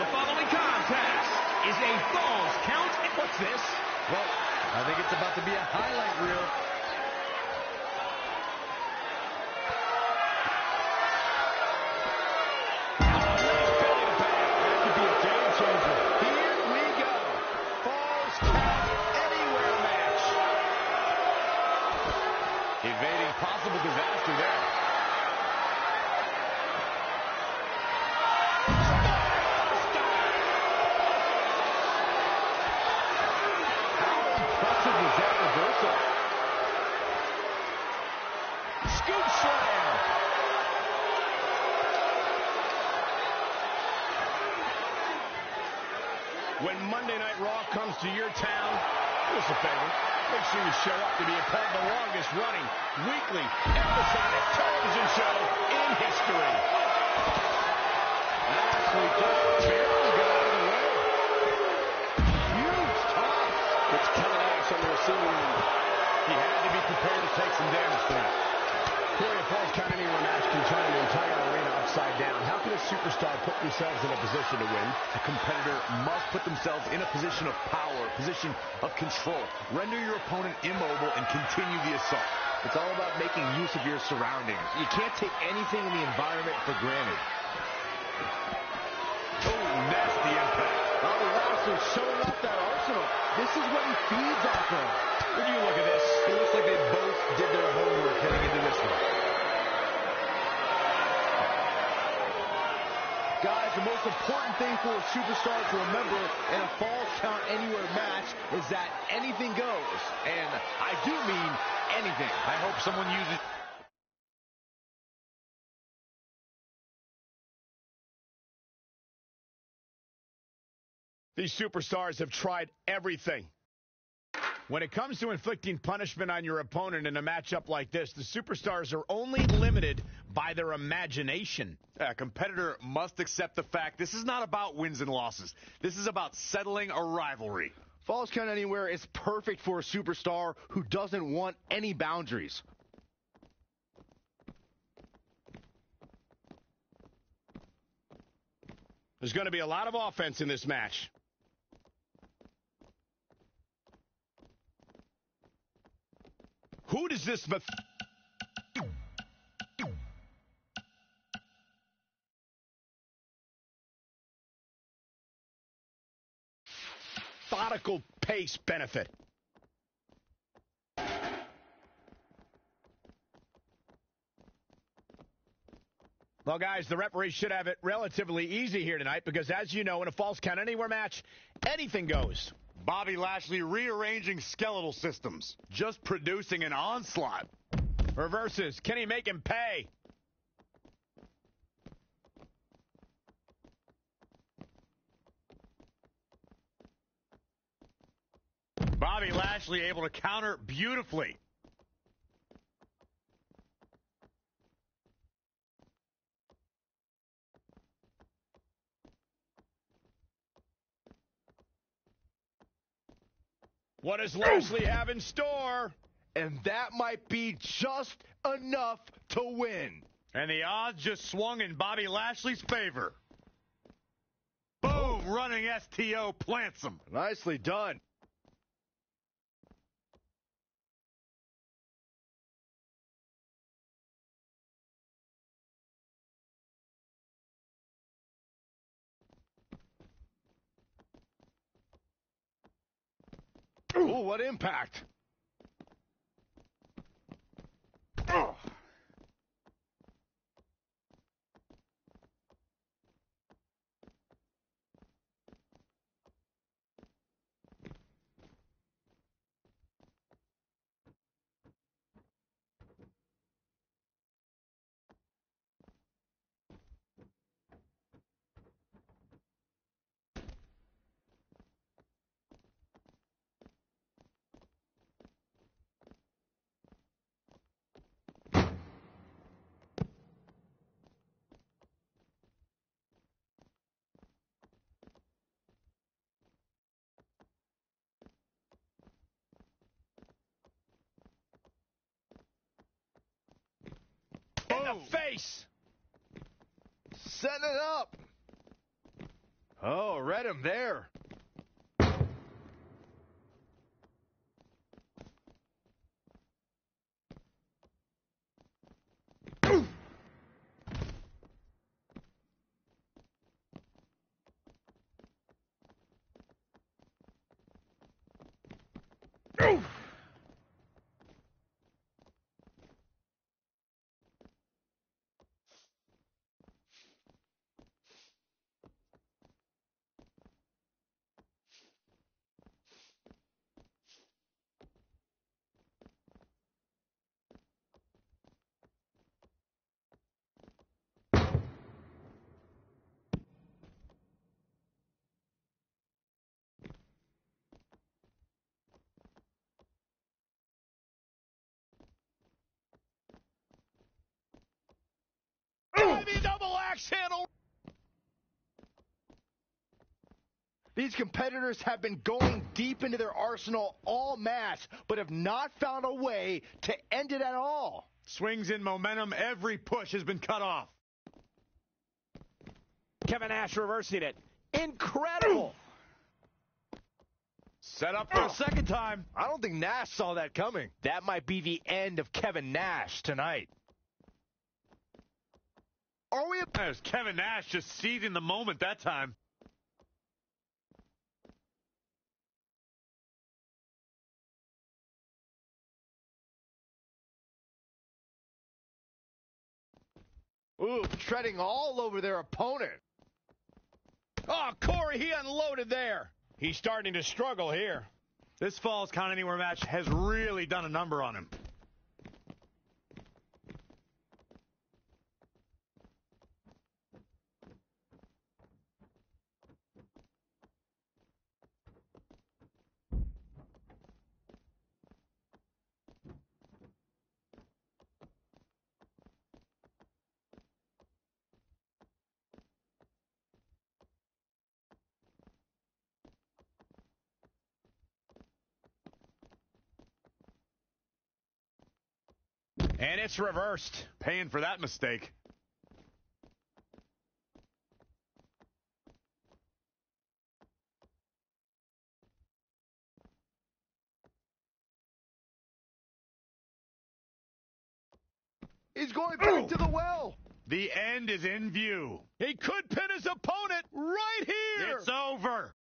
The following contest is a Falls Count. What's this? Well, I think it's about to be a highlight reel. To your town, do us a favor. Make sure you show up to be a part of the longest running weekly episodic television show in history. Barely position to win? A competitor must put themselves in a position of power, a position of control. Render your opponent immobile and continue the assault. It's all about making use of your surroundings. You can't take anything in the environment for granted. Oh, nasty impact. Bobby Lashley showing off that arsenal. This is what he feeds off of. When you look at this, it looks like they both did their homework heading into this one. Guys, the most important thing for a superstar to remember in a Falls Count Anywhere match is that anything goes. And I do mean anything. I hope someone uses... These superstars have tried everything. When it comes to inflicting punishment on your opponent in a matchup like this, the superstars are only limited by their imagination. A competitor must accept the fact this is not about wins and losses. This is about settling a rivalry. Falls Count Anywhere is perfect for a superstar who doesn't want any boundaries. There's going to be a lot of offense in this match. Who does this meth- methodical pace benefit? Well, guys, the referee should have it relatively easy here tonight because, as you know, in a Falls Count Anywhere match, anything goes. Bobby Lashley rearranging skeletal systems, just producing an onslaught. Reverses. Can he make him pay? Bobby Lashley able to counter beautifully. What does Lashley have in store? And that might be just enough to win. And the odds just swung in Bobby Lashley's favor. Boom! Running STO plants him. Nicely done. Ooh, what impact. The face! Setting it up. Oh, read him there. Axe handle. These competitors have been going deep into their arsenal all match, but have not found a way to end it at all. Swings in momentum. Every push has been cut off. Kevin Nash reversing it. Incredible. Set up for a second time. I don't think Nash saw that coming. That might be the end of Kevin Nash tonight. Are we? There's Kevin Nash just seizing the moment that time. Ooh, treading all over their opponent. Oh, Corey, he unloaded there. He's starting to struggle here. This Falls Count Anywhere match has really done a number on him. And it's reversed. Paying for that mistake. He's going back to the well. The end is in view. He could pin his opponent right here. It's over.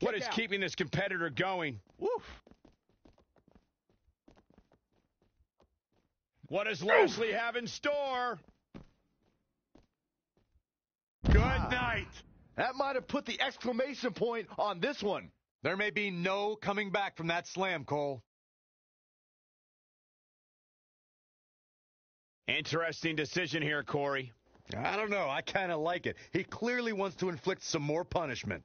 What is out. keeping this competitor going? Woof. What does Lashley have in store? Good ah. night. That might have put the exclamation point on this one. There may be no coming back from that slam, Cole. Interesting decision here, Corey. I don't know. I kind of like it. He clearly wants to inflict some more punishment.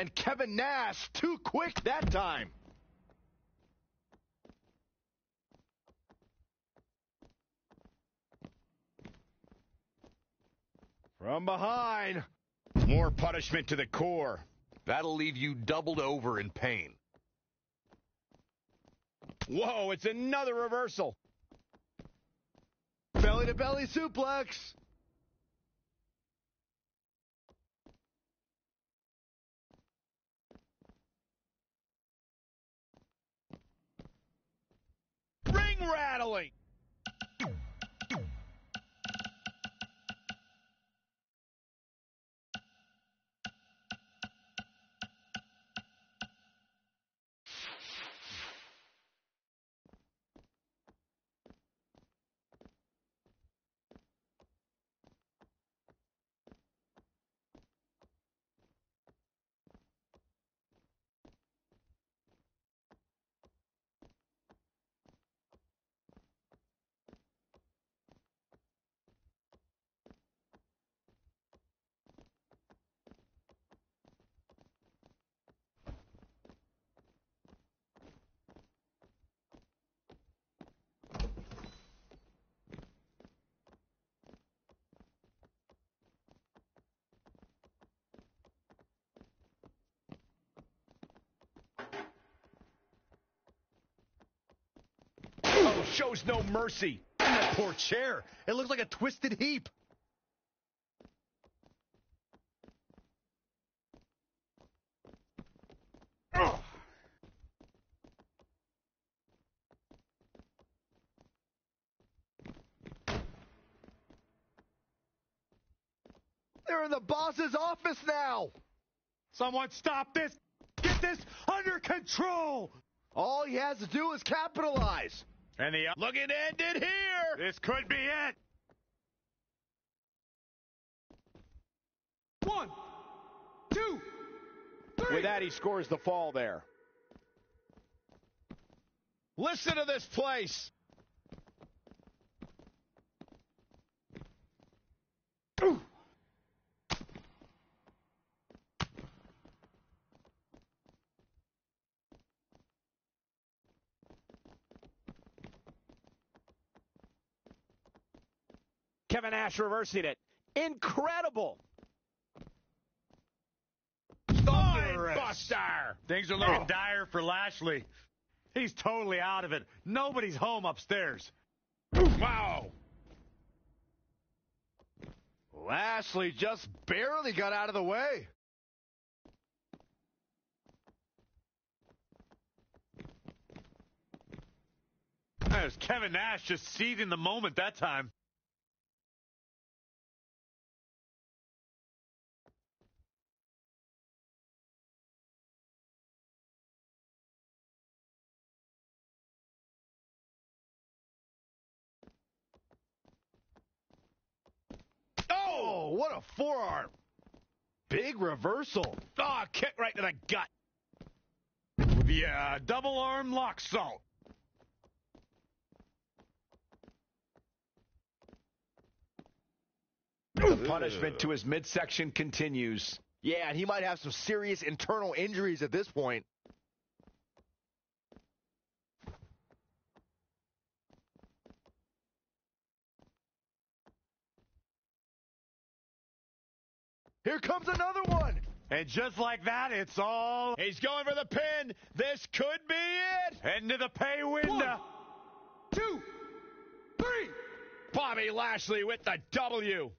And Kevin Nash too quick that time. From behind. More punishment to the core. That'll leave you doubled over in pain. Whoa, it's another reversal. Belly to belly suplex. Rattling. shows no mercy. And that poor chair. It looks like a twisted heap. They're in the boss's office now! Someone stop this! Get this under control! All he has to do is capitalize! And the Looking to end it here. This could be it. One, two, three. With that, he scores the fall there. Listen to this place. Kevin Nash reversing it. Incredible. Buster. Things are looking oh. dire for Lashley. He's totally out of it. Nobody's home upstairs. Wow. Lashley just barely got out of the way. There's Kevin Nash just seizing the moment that time. What a forearm. Big reversal. Oh, kick right to the gut. Yeah, uh, double arm lock salt. The punishment to his midsection continues. Yeah, and he might have some serious internal injuries at this point. Here comes another one. And just like that, it's all He's going for the pin. This could be it. heading to the pay window. two, three. Bobby Lashley with the W.